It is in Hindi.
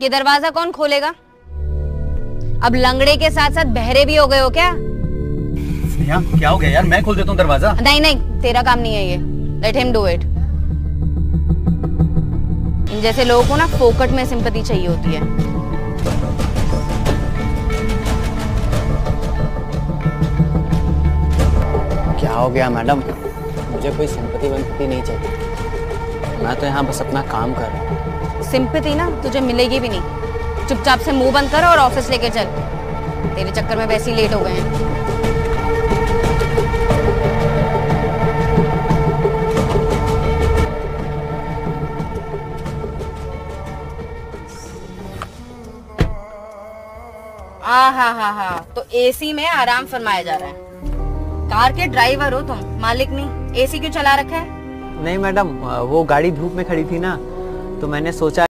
ये दरवाज़ा कौन खोलेगा? अब लंगड़े के साथ साथ बहरे भी हो गए हो क्या? स्नेहा क्या हो गया यार? मैं खोल देता हूँ दरवाज़ा। नहीं नहीं तेरा काम नहीं है ये। Let him do it in जैसे लोगों को ना फोकट में सिंपति चाहिए होती है। क्या हो गया मैडम? मुझे कोई सिंपति वंपति नहीं चाहिए। मैं तो यहाँ बस अपना काम कर रहा हूँ। सिंपति ना, तुझे मिलेगी भी नहीं। चुपचाप से मुँह बंद कर और ऑफ़िस लेके चल। तेरे चक्कर में वैसे ही लेट हो गए हैं। हा हा हा। तो एसी में आराम फरमाया जा रहा है। कार के ड्राइवर हो तुम, मालिक नहीं। एसी क्यों चला रखा है? नहीं, मैडम, वो गाड़ी धूप में खड़ी थी ना तो मैंने सोचा